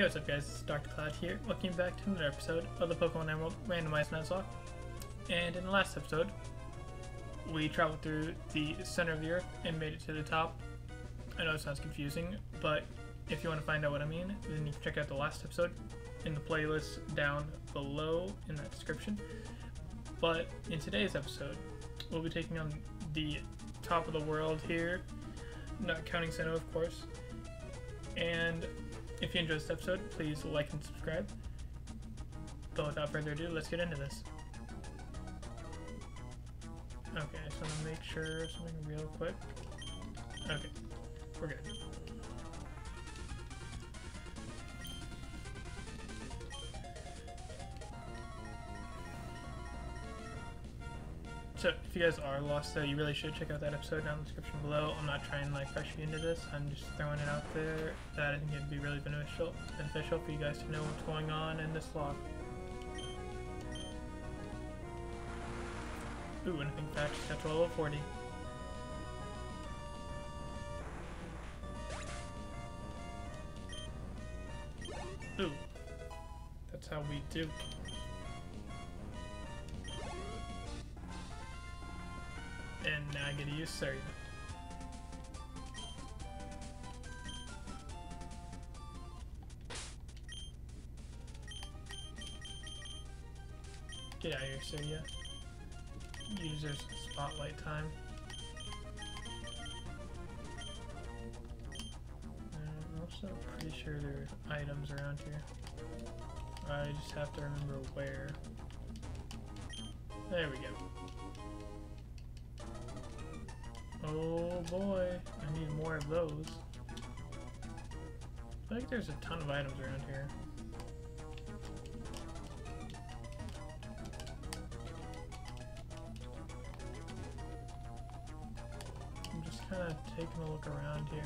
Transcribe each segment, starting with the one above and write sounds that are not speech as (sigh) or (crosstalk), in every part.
Hey, what's up guys, it's Dr. Cloud here. Welcome back to another episode of the Pokemon Emerald Randomized Nuzlocke. And in the last episode, we traveled through the center of the Earth and made it to the top. I know it sounds confusing, but if you want to find out what I mean, then you can check out the last episode in the playlist down below in that description. But in today's episode, we'll be taking on the top of the world here, not counting Sinnoh, of course. And if you enjoyed this episode, please like and subscribe. But without further ado, let's get into this. Okay, so I'm gonna make sure something real quick. Okay, we're good. So if you guys are lost though, you really should check out that episode down in the description below. I'm not trying to like pressure you into this. I'm just throwing it out there that I think it'd be really beneficial beneficial for you guys to know what's going on in this log. Ooh, anything 40. Ooh. That's how we do. And now I get to use Surya. Get out of here, Surya. User spotlight time. I'm also pretty sure there are items around here. I just have to remember where. There we go. Oh boy, I need more of those. I think there's a ton of items around here. I'm just kind of taking a look around here.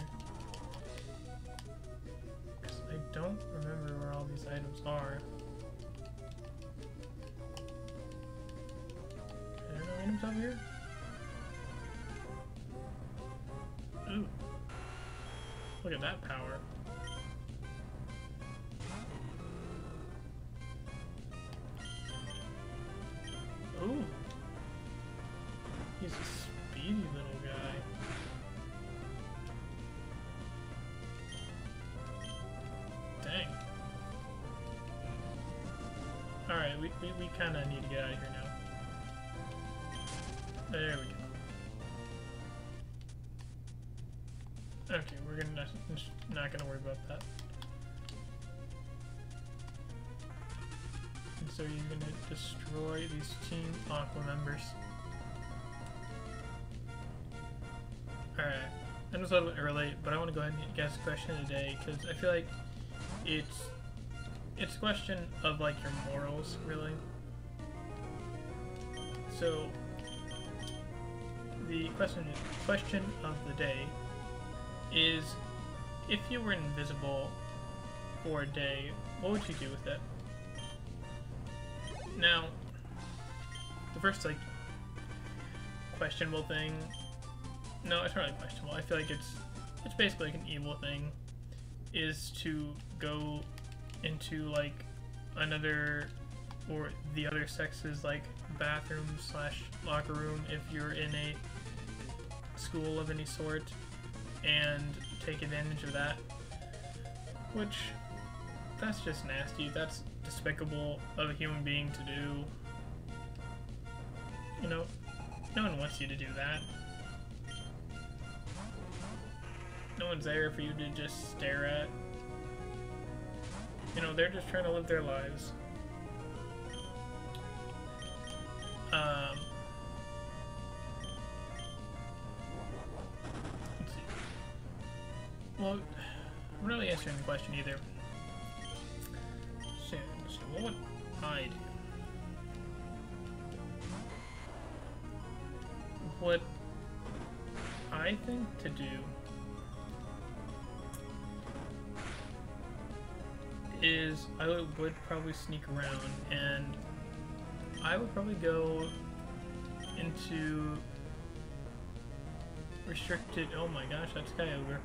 Alright, we, we, we kind of need to get out of here now. Oh, there we go. Okay, we're gonna not, not gonna worry about that. And so you're gonna destroy these Team Aqua members. Alright, I it's a little bit early, but I want to go ahead and guess the question today because I feel like it's it's a question of like your morals, really. So the question question of the day is if you were invisible for a day, what would you do with it? Now, the first like questionable thing. No, it's not really questionable. I feel like it's it's basically like an evil thing. Is to go into like another or the other sex's like bathroom slash locker room if you're in a school of any sort and take advantage of that. Which, that's just nasty. That's despicable of a human being to do. You know, no one wants you to do that. No one's there for you to just stare at. You know, they're just trying to live their lives. Um, Well, I'm not really answering the question either. So, so what would I do? What I think to do is I would, probably sneak around and I would probably go into restricted. Oh my gosh, that's Kyogre.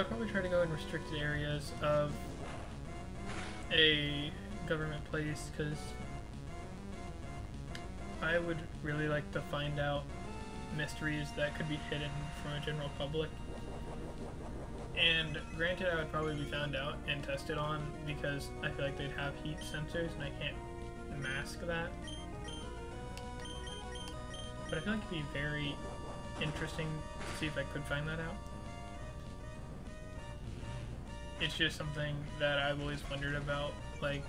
Would probably try to go in restricted areas of a government place because I would really like to find out mysteries that could be hidden from a general public. And granted, I would probably be found out and tested on because I feel like they'd have heat sensors and I can't mask that. But I feel like it'd be very interesting to see if I could find that out. It's just something that I've always wondered about, like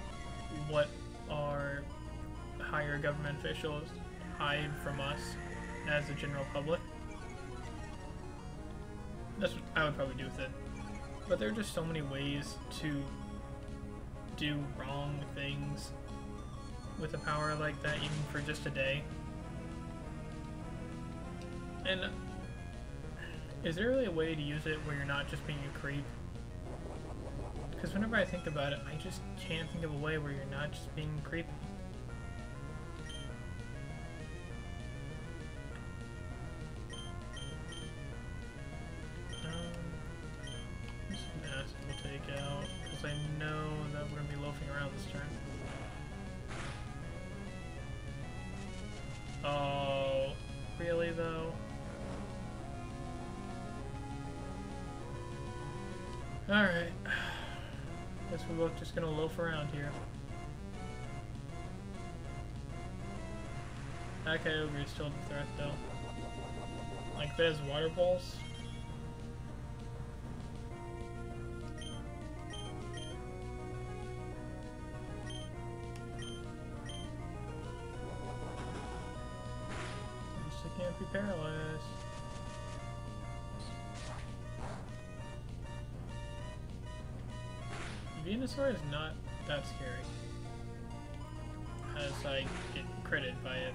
what are higher government officials hide from us as the general public. That's what I would probably do with it. But there are just so many ways to do wrong things with a power like that, even for just a day. And is there really a way to use it where you're not just being a creep? Because whenever I think about it, I just can't think of a way where you're not just being creepy. Kyogre is still a threat though. Like has water balls. Just can't be paralyzed. Venusaur is not that scary. As I get critted by it.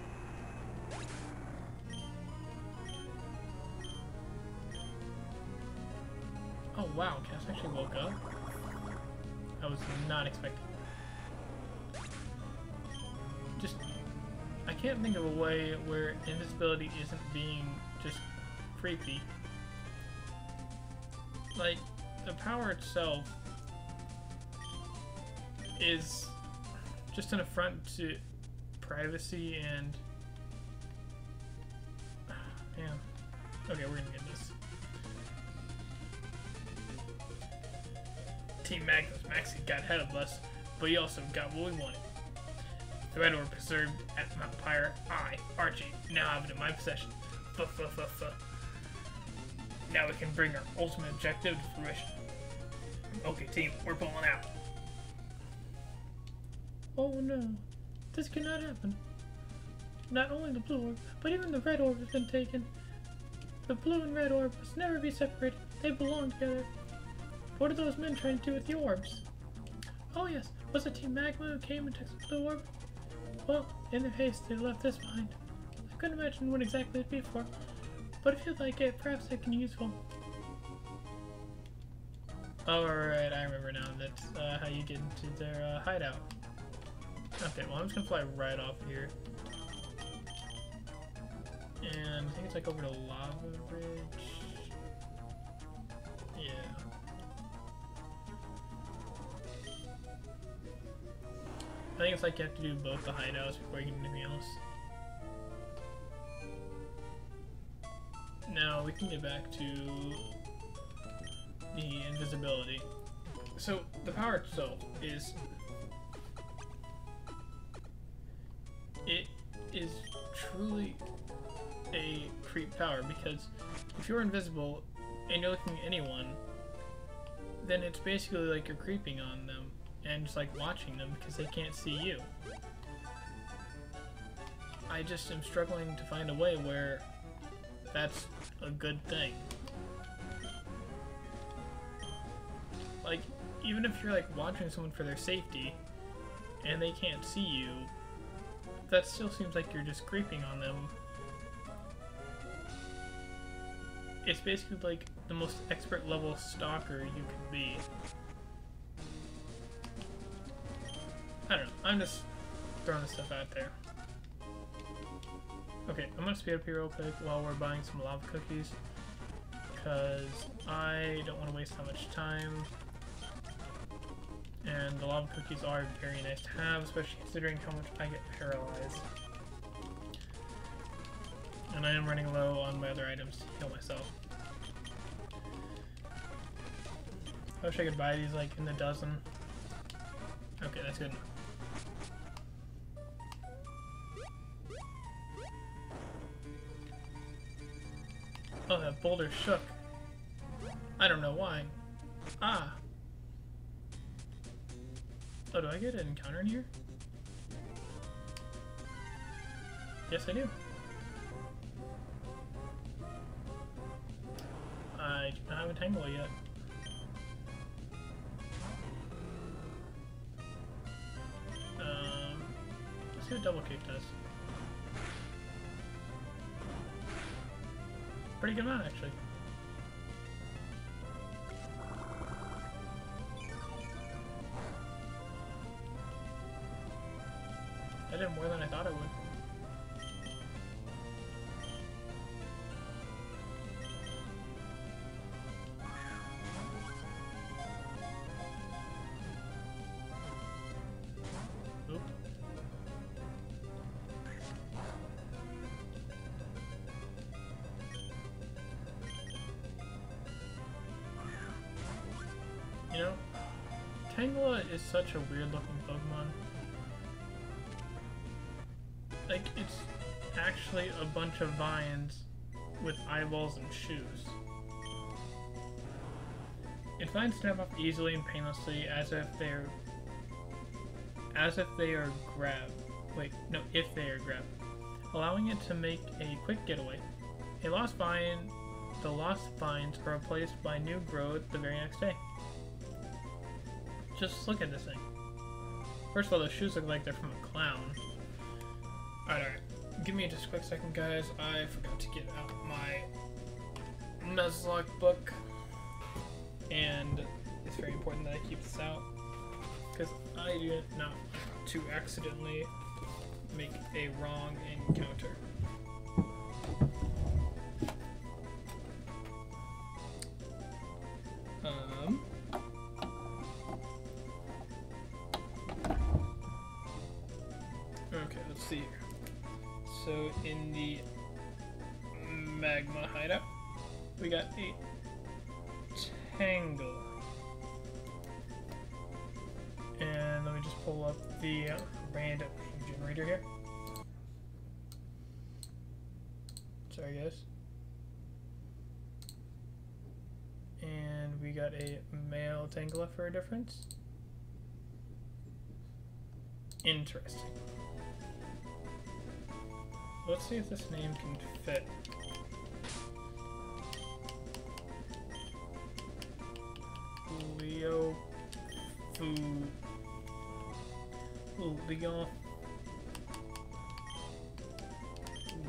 Wow, Cass actually woke up? I was not expecting that. Just, I can't think of a way where invisibility isn't being just creepy. Like, the power itself is just an affront to privacy and (sighs) man okay we're gonna got ahead of us but he also got what we wanted the red orb preserved at mount pyre i archie now have it in my possession now we can bring our ultimate objective to fruition okay team we're pulling out Oh no, this cannot happen. Not only the blue orb, but even the red orb has been taken. The blue and red orb must never be separated. They belong together. What are those men trying to do with the orbs? Oh yes, was it Team Magma who came and took the blue orb? Well, in their haste, they left this behind. I couldn't imagine what exactly it'd be for, but if you'd like it, perhaps it can be useful. Alright, I remember now. That's uh, how you get into their uh, hideout. Okay, well I'm just gonna fly right off here. And I think it's like over to Lava Ridge. I think it's like you have to do both the hideouts before you can do anything else. Now we can get back to the invisibility. So the power itself is it is truly a creep power because if you're invisible and you're looking at anyone, then it's basically like you're creeping on them and just like watching them because they can't see you. I just am struggling to find a way where that's a good thing. Like, even if you're like watching someone for their safety and they can't see you, that still seems like you're just creeping on them. It's basically like the most expert level stalker you could be. I don't know, I'm just throwing stuff out there. Okay, I'm gonna speed up here real quick while we're buying some lava cookies. because I don't want to waste that much time. And the lava cookies are very nice to have, especially considering how much I get paralyzed. And I am running low on my other items to heal myself. I wish I could buy these like in the dozen. Okay, that's good enough. Boulder shook. I don't know why. Ah. Oh, do I get an encounter in here? Yes, I do. I do not have a Tangela yet. Um, let's see what double kick does. Pretty good amount, actually. I did more than is such a weird looking Pokemon. Like, it's actually a bunch of vines with eyeballs and shoes. It finds step up easily and painlessly as if they're as if they are grabbed. Wait, no, if they are grabbed. Allowing it to make a quick getaway. A lost vine the lost vines are replaced by new growth the very next day. Just look at this thing. First of all, those shoes look like they're from a clown. Alright, alright. Give me just a quick second, guys. I forgot to get out my Nuzlocke book. And it's very important that I keep this out. Because I do not to accidentally make a wrong encounter. Tangela for a difference. Interesting. Let's see if this name can fit. Leo Fu Leo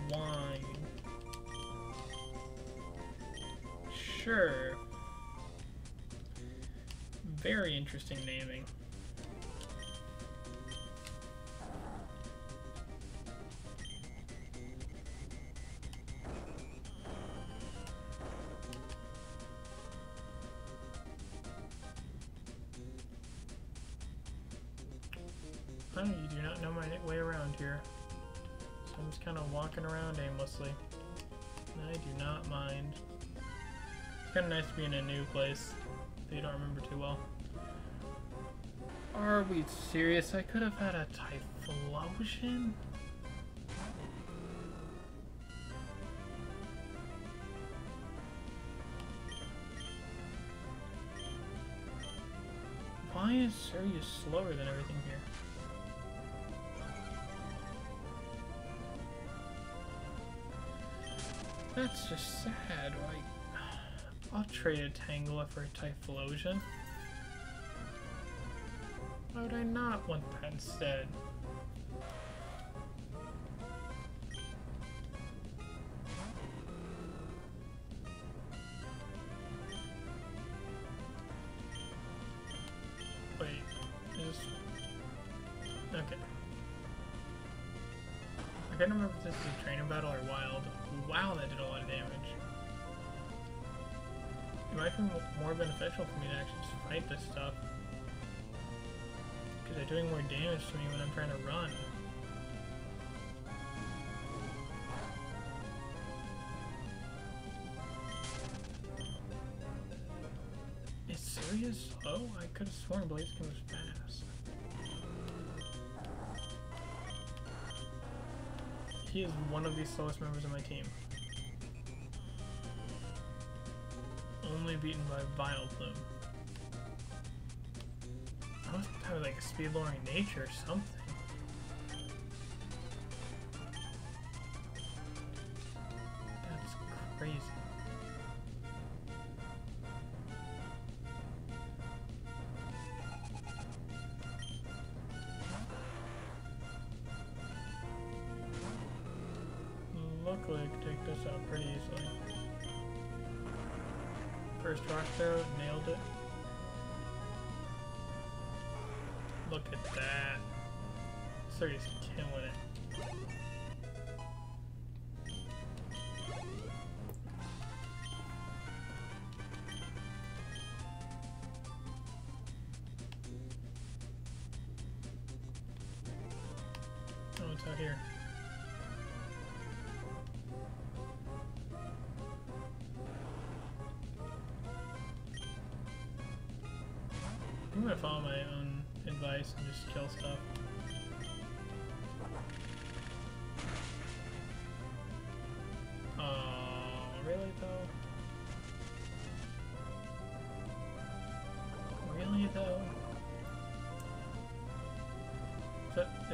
Wine. Sure. Interesting naming. You do not know my way around here. So I'm just kind of walking around aimlessly. I do not mind. It's kind of nice to be in a new place that you don't remember too well. Are we serious? I could have had a Typhlosion? Why is Sirius slower than everything here? That's just sad. Like, I'll trade a Tangela for a Typhlosion. Why would I not want that instead? Wait, is okay. I can't remember if this is a training battle or wild. Wow, that did a lot of damage. It might be more beneficial for me to actually just fight this stuff. They're doing more damage to me when I'm trying to run. Is serious? Oh, I could have sworn Blaziken was fast. He is one of the slowest members of my team. Only beaten by Vileplume. Have like speed lowering nature or something.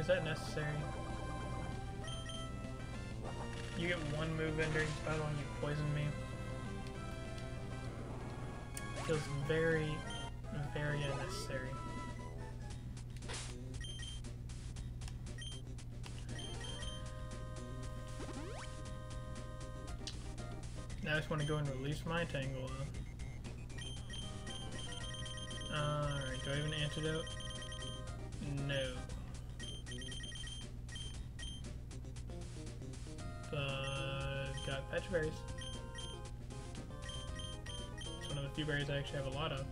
Is that necessary? You get one move in during this battle and you poison me. Feels very, very unnecessary. Now I just want to go and release my Tangela Alright, do I have an antidote? No. Berries. It's one of the few berries I actually have a lot of.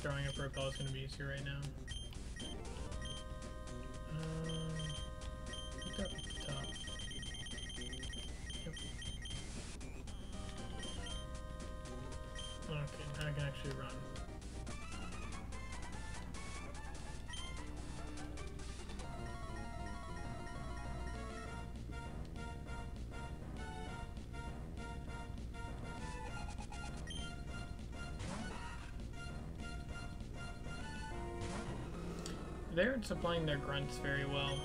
Throwing a repel is going to be easier right now. Uh, the top. Yep. Okay, I can actually run. They're supplying their grunts very well.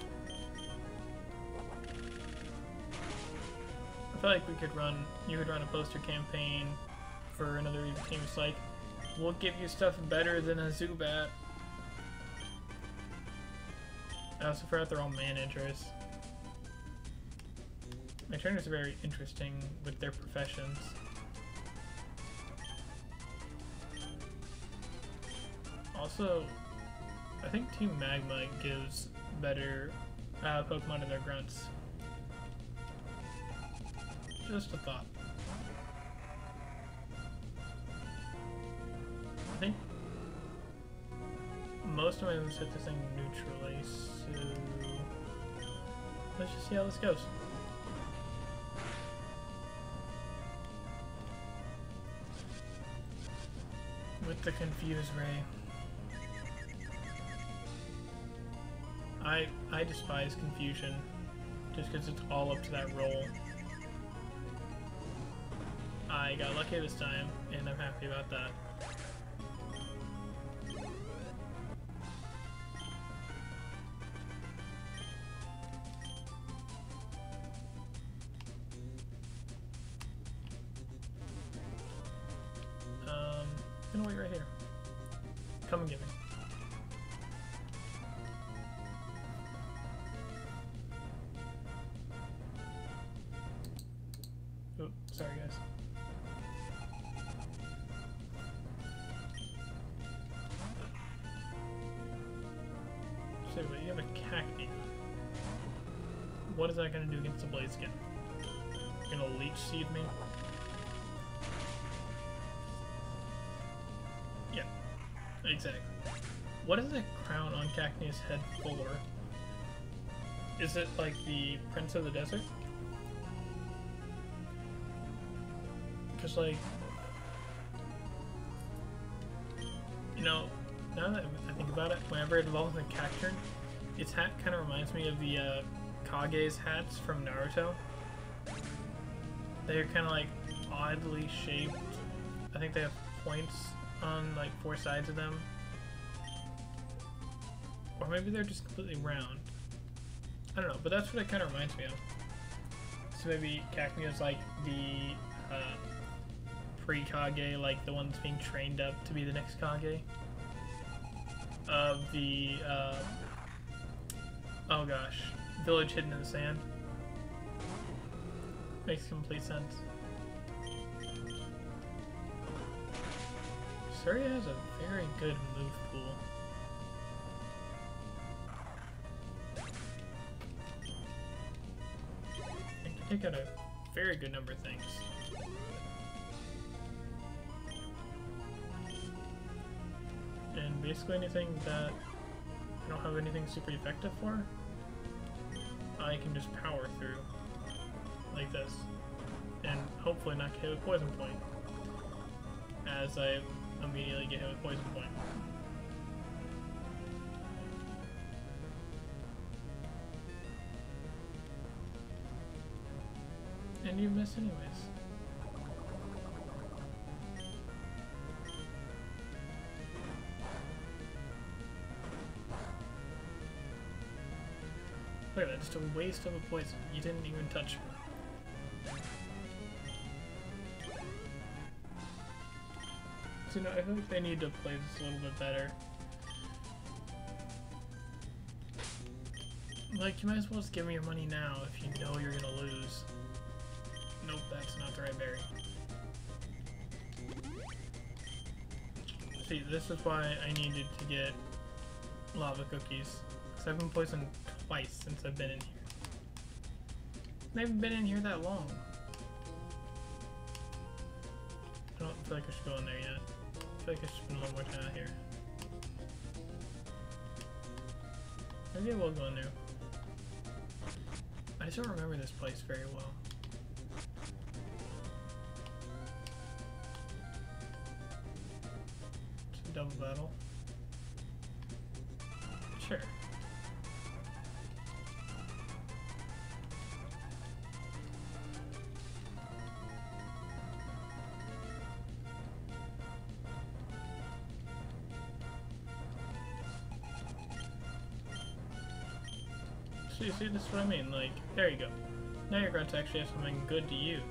I feel like we could run, you could run a poster campaign for another team. It's like, we'll give you stuff better than a Zubat. I also forgot they're all managers. My trainers are very interesting with their professions. Also, think Team Magma gives better uh, Pokemon to their grunts. Just a thought. I think most of my moves hit this thing neutrally, so let's just see how this goes. With the Confuse Ray. I I despise confusion, just because it's all up to that roll. I got lucky this time, and I'm happy about that. That going to do against Blaziken? Gonna leech seed me? Yeah, exactly. What is the crown on Cacnea's head for? Is it like the Prince of the Desert? Because, like, you know, now that I think about it, whenever it evolves in Cacturne, its hat kind of reminds me of the uh, Kage's hats from Naruto. They're kind of like oddly shaped. I think they have points on like four sides of them. Or maybe they're just completely round. I don't know, but that's what it kind of reminds me of. So maybe Cacnea is like the uh, pre-Kage, like the one that's being trained up to be the next Kage. Of the, uh, oh gosh, village hidden in the sand. Makes complete sense. Surya has a very good move pool. Can take out a very good number of things. And basically anything that I don't have anything super effective for, I can just power through like this and hopefully not get hit with poison point as I immediately get hit with poison point. And you miss anyways. Look at that, just a waste of a poison. You didn't even touch me. So, you know, I think they need to play this a little bit better. Like, you might as well just give me your money now if you know you're gonna lose. Nope, that's not the right berry. See, this is why I needed to get lava cookies. Because I've been poisoned twice since I've been in here. I haven't been in here that long. I don't feel like I should go in there yet. I feel like I should spend a little more time out here. Maybe I will go in there. I just don't remember this place very well. Is what I mean. Like, there you go. Now your grunts actually have something good to use.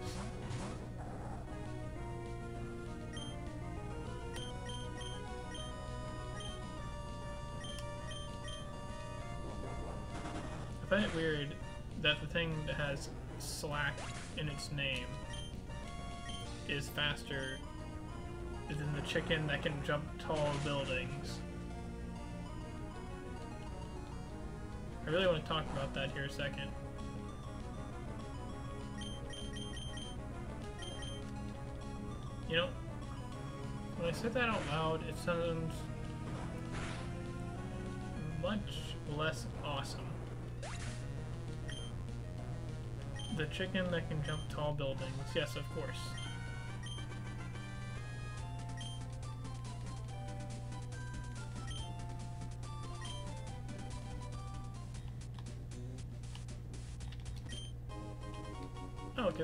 I find it weird that the thing that has slack in its name is faster than the chicken that can jump tall buildings. I really want to talk about that here a second. You know, when I said that out loud, it sounds much less awesome. The chicken that can jump tall buildings, yes, of course.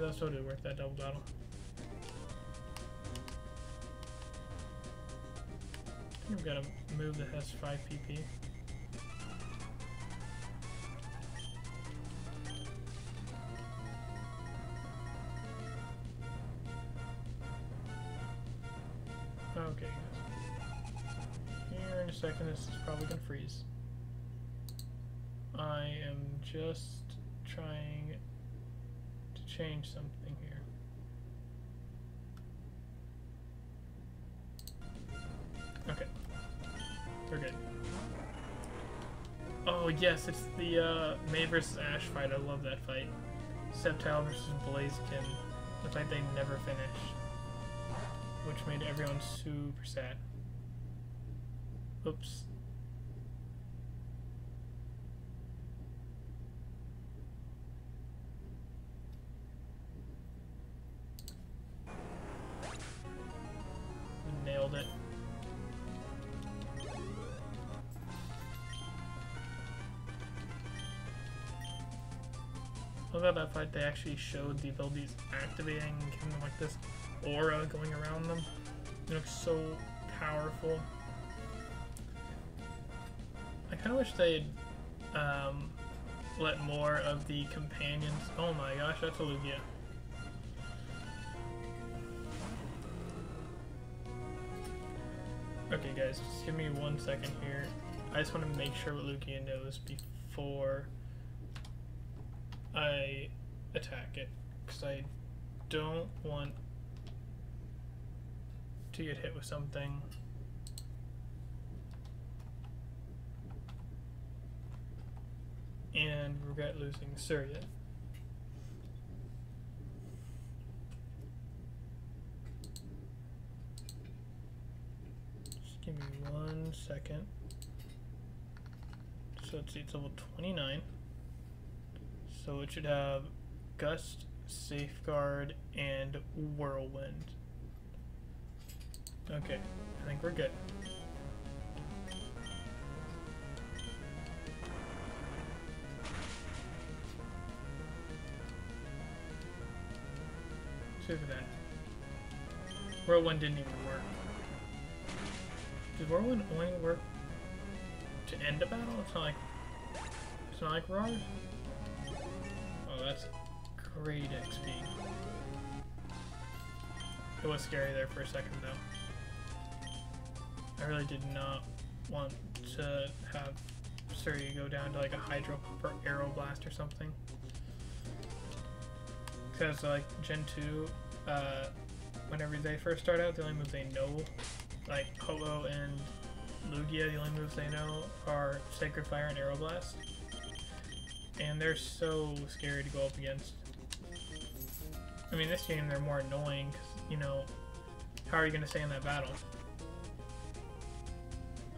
That's totally worth that double battle. I think got to move that has 5 PP. Okay. Here. second this is probably gonna freeze. I am just trying change something here. Okay. We're good. Oh yes, it's the uh, May versus Ash fight. I love that fight. Sceptile versus Blaziken. The fight they never finished. Which made everyone super sad. Oops. That fight, they actually showed the abilities activating, them like this aura going around them. It looks so powerful. I kind of wish they'd um, let more of the companions. Oh my gosh, that's a Lugia. Okay, guys, just give me one second here. I just want to make sure what Lugia knows before I attack it, because I don't want to get hit with something. And regret losing Surya. Just give me one second. So let's see, it's level 29. So it should have Gust, Safeguard, and Whirlwind. Okay, I think we're good. Save that. Whirlwind didn't even work. Did Whirlwind only work to end a battle? It's not like it's not like Roar. That's great XP. It was scary there for a second though. I really did not want to have Surya go down to like a Hydro or Aeroblast or something. Because like Gen 2, uh, whenever they first start out, the only moves they know, like Ho-Oh and Lugia, the only moves they know are Sacred Fire and Aeroblast. And they're so scary to go up against. I mean, this game they're more annoying because, you know, how are you going to stay in that battle?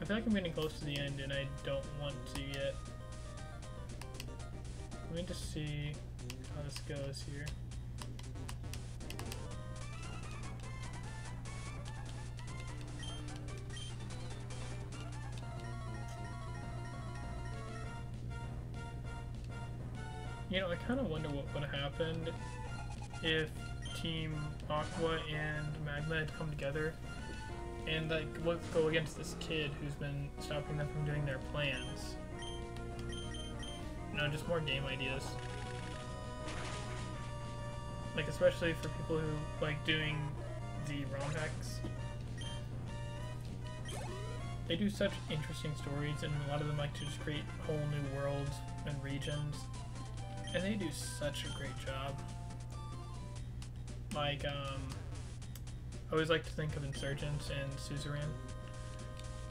I feel like I'm getting close to the end and I don't want to yet. Let me just see how this goes here. Kind of wonder what would have happened if Team Aqua and Magma had come together and like let's go against this kid who's been stopping them from doing their plans. No, just more game ideas. Like especially for people who like doing the ROM hacks. They do such interesting stories and a lot of them like to just create whole new worlds and regions. And they do such a great job. Like, um, I always like to think of Insurgence and Suzerain.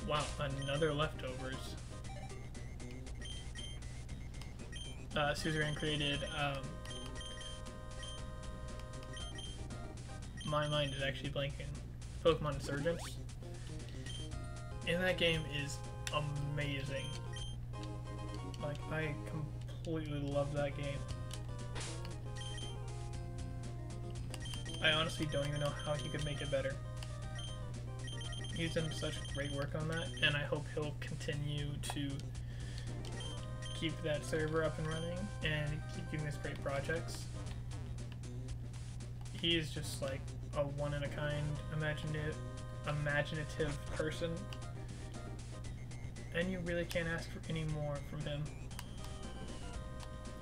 Wow, another Leftovers. Uh, Suzerain created, um, my mind is actually blanking. Pokemon Insurgence. And that game is amazing. Like, I completely love that game. I honestly don't even know how he could make it better. He's done such great work on that, and I hope he'll continue to keep that server up and running and keep doing these great projects. He is just like a one-in-a-kind imaginative, imaginative person, and you really can't ask for any more from him.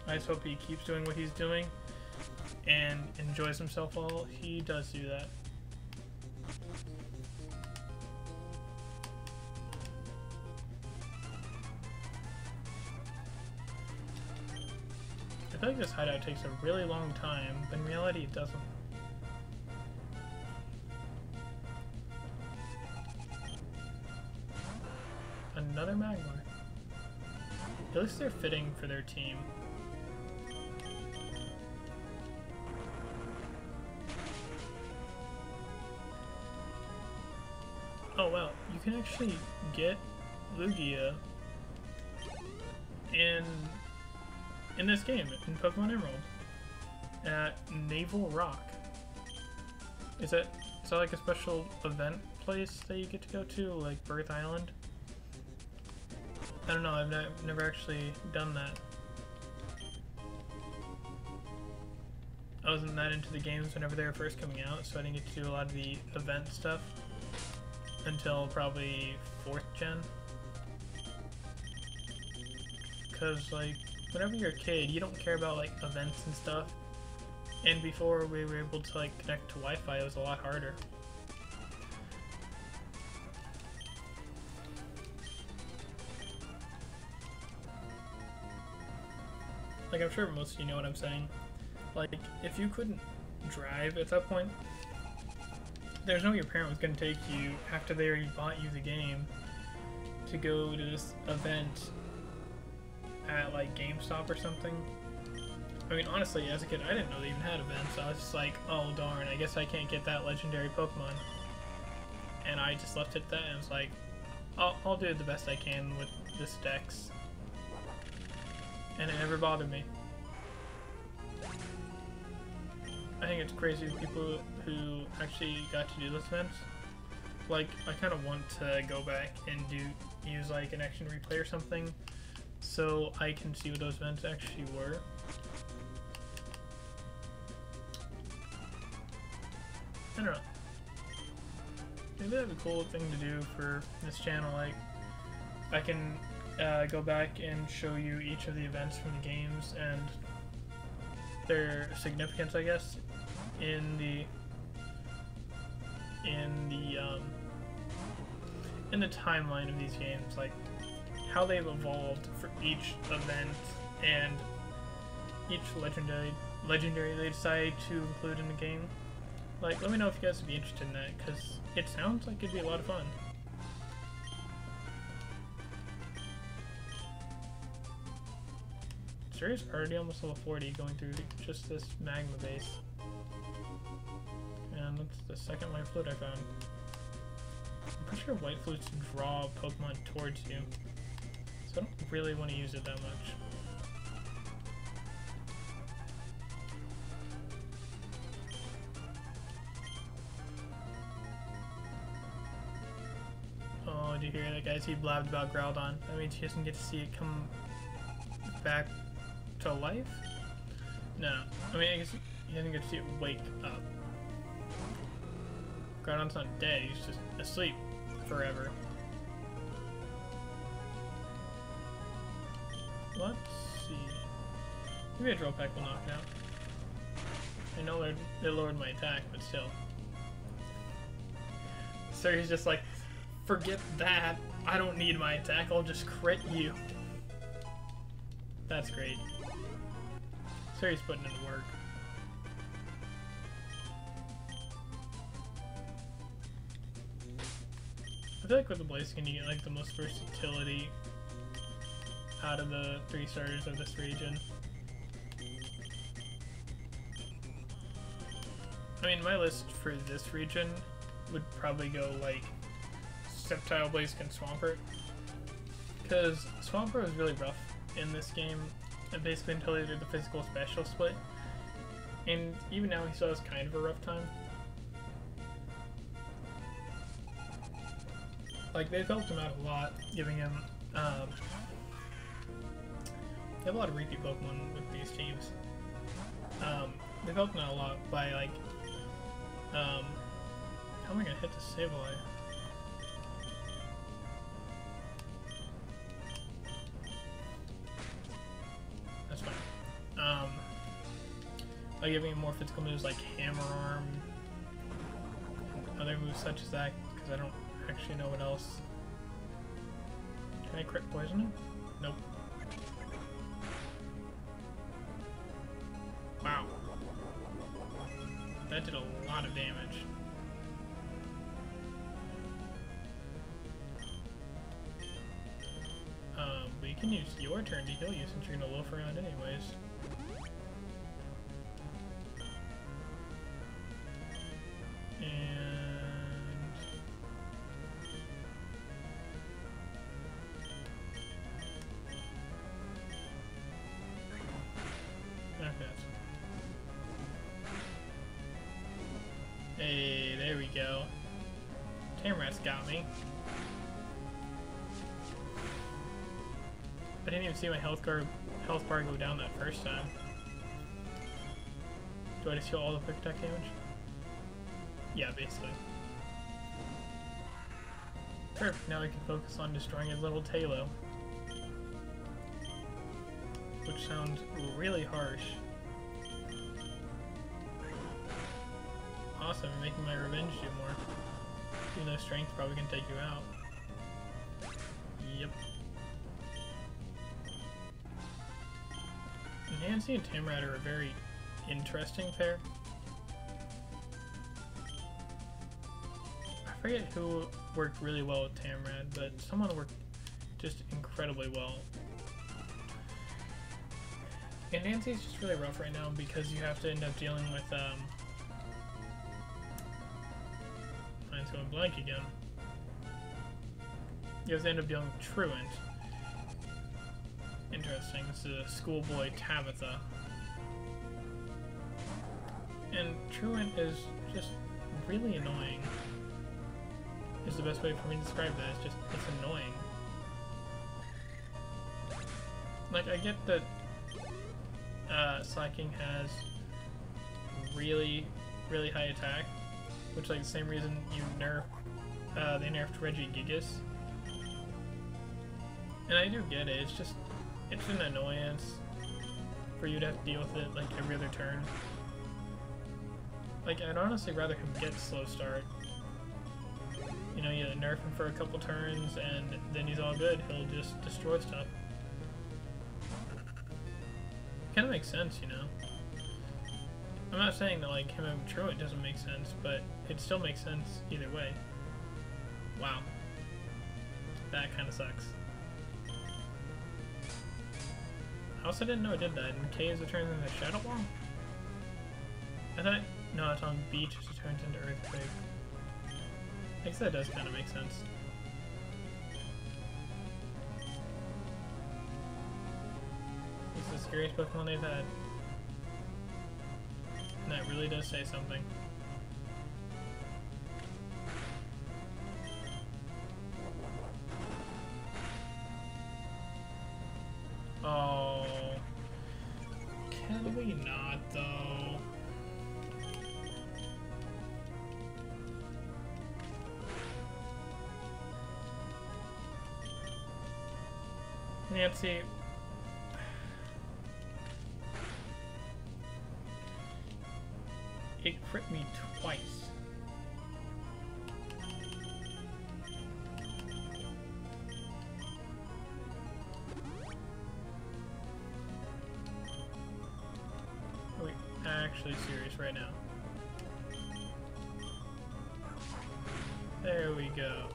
I just hope he keeps doing what he's doing and enjoys himself while he does do that. I feel like this hideout takes a really long time, but in reality it doesn't. Another Magmar. At least they're fitting for their team. Can actually get Lugia in in this game in Pokemon Emerald at Naval Rock. Is that is that like a special event place that you get to go to, like Birth Island? I don't know. I've ne never actually done that. I wasn't that into the games whenever they were first coming out, so I didn't get to do a lot of the event stuff until probably 4th gen. Because, like, whenever you're a kid, you don't care about, like, events and stuff. And before we were able to, like, connect to Wi-Fi, it was a lot harder. Like, I'm sure most of you know what I'm saying. Like, if you couldn't drive at that point, there's no way your parent was going to take you after they already bought you the game to go to this event at like GameStop or something. I mean, honestly, as a kid, I didn't know they even had events. So I was just like, oh darn, I guess I can't get that legendary Pokemon. And I just left it at that and was like, I'll, I'll do the best I can with this dex. And it never bothered me. I think it's crazy people who actually got to do those events. Like, I kind of want to go back and do use like an action replay or something, so I can see what those events actually were. I don't know. Maybe that'd be a cool thing to do for this channel. Like, I can uh, go back and show you each of the events from the games and their significance, I guess, in the in the um, in the timeline of these games, like how they've evolved for each event and each legendary legendary they decide to include in the game. Like, let me know if you guys would be interested in that, because it sounds like it'd be a lot of fun. Serious already almost level 40 going through just this magma base. The second white flute I found. I'm pretty sure white flutes draw Pokemon towards you. So I don't really want to use it that much. Oh, did you hear that guys? He blabbed about Groudon. That means he doesn't get to see it come back to life? No. I mean, I guess he doesn't get to see it wake up. Groudon's not dead, he's just asleep forever. Let's see. Maybe a Drill Peck will knock out. I know it, it lowered my attack, but still. So he's just like, forget that. I don't need my attack, I'll just crit you. That's great. He's putting in the work. I feel like with the Blaziken you get like the most versatility out of the three starters of this region. I mean, my list for this region would probably go like Sceptile, Blaziken, Swampert. Because Swampert was really rough in this game, and basically until they did the physical special split. And even now he still has kind of a rough time. Like, they've helped him out a lot, giving him, um, they have a lot of repeat Pokemon with these teams. Um, they've helped him out a lot by, like, um, how am I gonna hit the Sableye? That's fine. Um, by giving him more physical moves like Hammer Arm, other moves such as that, because I don't actually no one else. Can I crit poison? Nope. Wow. That did a lot of damage. Um, we can use your turn to heal you since you're gonna loaf around anyways. Got me. I didn't even see my health bar, health bar go down that first time. Do I just heal all the quick attack damage? Yeah, basically. Perfect, now we can focus on destroying his little Talo. Which sounds really harsh. Awesome, making my revenge do more. Though strength probably can take you out. Yep. Nancy and Tamrat are a very interesting pair. I forget who worked really well with Tamrad, but someone worked just incredibly well. And Nancy's just really rough right now because you have to end up dealing with, um... Blank again. You to end up being Truant. Interesting. This is a schoolboy Tabitha. And Truant is just really annoying. Is the best way for me to describe that. It's just, it's annoying. Like, I get that uh, Slaking has really, really high attack, which like the same reason you nerf, uh, they nerfed Regigigas. And I do get it, it's just, it's an annoyance for you to have to deal with it like every other turn. Like, I'd honestly rather him get slow start. You know, you nerf him for a couple turns and then he's all good, he'll just destroy stuff. Kind of makes sense, you know? I'm not saying that, like, him having Truant doesn't make sense, but it still makes sense either way. Wow. That kind of sucks. I also didn't know it did that. In caves it turns into Shadow Ball? I thought... No, it's on beaches it turns into Earthquake. I guess that does kind of make sense. It's the scariest Pokemon they've had. And that really does say something. Nancy. It crit me twice. We actually serious right now? There we go.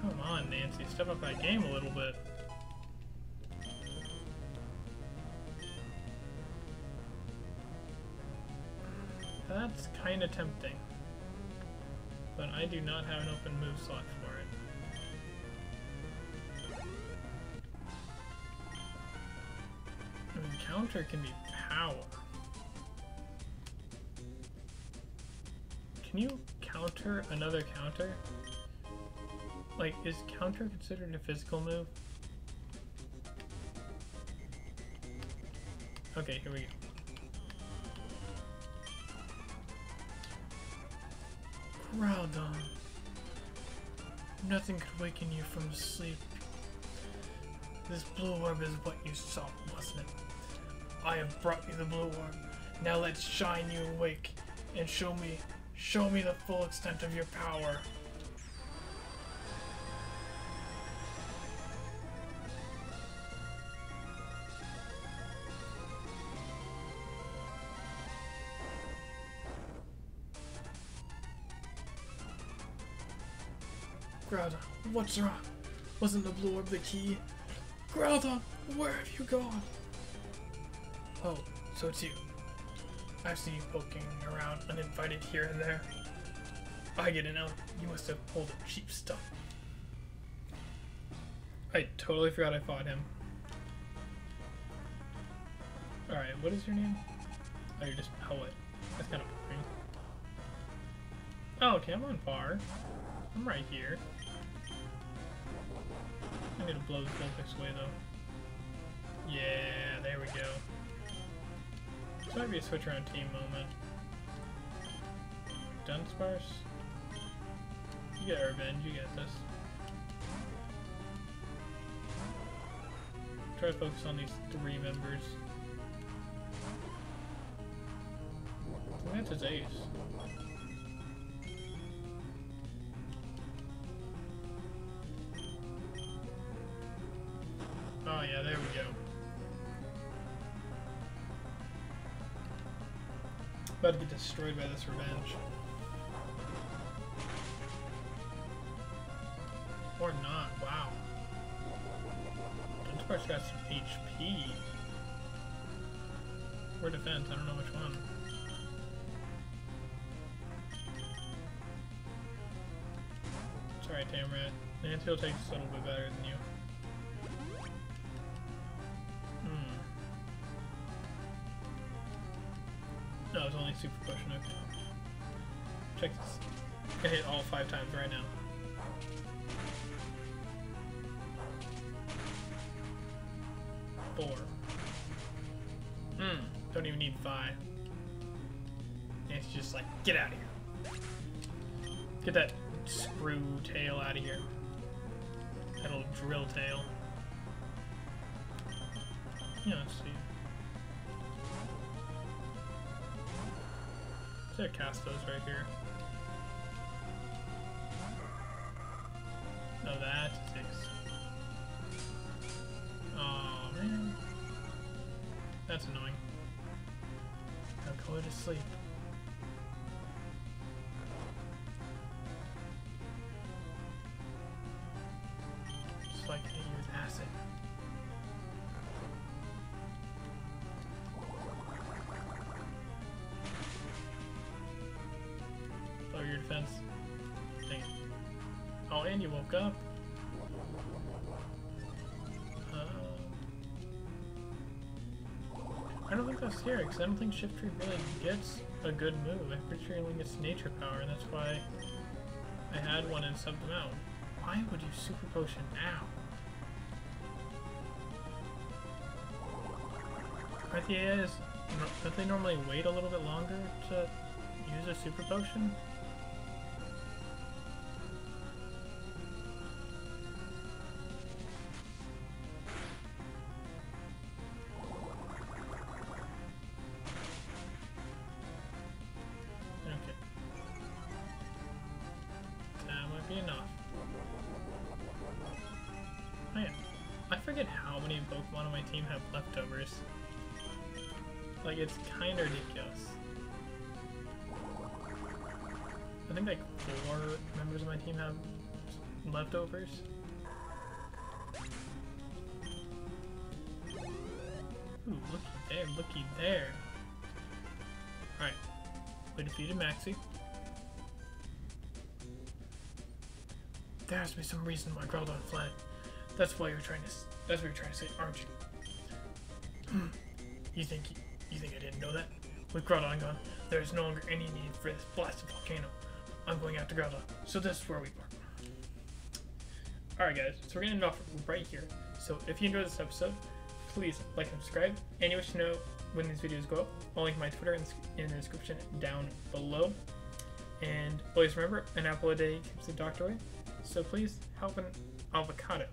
Come on, Nancy, step up that game a little bit. That's kind of tempting. But I do not have an open move slot for it. Mean, counter can be power. Can you counter another counter? Like, is counter considered a physical move? Okay, here we go. Groudon. Nothing could waken you from sleep. This blue orb is what you sought, wasn't it? I have brought you the blue orb. Now let's shine you awake and show me, show me the full extent of your power. What's wrong? Wasn't the blue orb the key? Groudon, where have you gone? Oh, so it's you. I've seen you poking around uninvited here and there. I get to know you must have pulled cheap stuff. I totally forgot I fought him. Alright, what is your name? Oh, you're just oh, Poet. That's kind of boring. Oh, okay, I'm on par. I'm right here. I need to blow the Vulpix away, though. Yeah, there we go. This might be a switch around team moment. Dunsparce? You get revenge, you get this. Try to focus on these three members. That's his ace. About to get destroyed by this revenge. Or not, wow. Dunsparce got some HP. Or defense, I don't know which one. Sorry, Tamrat. Nancy takes a little bit better than you. Super potion. Okay. Check this. I hit all five times right now. Four. Hmm. Don't even need five. And it's just like, get out of here. Get that screw tail out of here. That little drill tail. Yeah, let's see. There cast those right here. No, that's six. Oh man. That's annoying. Now go to sleep. Defense. Dang it. Oh, and you woke up. Um, I don't think that's here, because I don't think Shiftry really gets a good move. I'm pretty sure he only gets Nature Power, and that's why I had one and subbed him out. Why would you Super Potion now? Aren't don't they normally wait a little bit longer to use a Super Potion? Forget how many Pokemon on my team have leftovers. Like, it's kinda ridiculous. I think like four members of my team have leftovers. Ooh, looky there, looky there. Alright. We defeated Maxie. There has to be some reason why Groudon fled. That's why you're trying to. That's what you're trying to say, aren't you? Hmm. you think you think I didn't know that? With Groudon gone, there is no longer any need for this blasted volcano. I'm going after Groudon, so this is where we part. Alright guys, so we're gonna end off right here. So if you enjoyed this episode, please like and subscribe. And you wish to know when these videos go up, I'll link my Twitter in the- in the description down below. And always remember, an apple a day keeps the doctor away. So please help an avocado.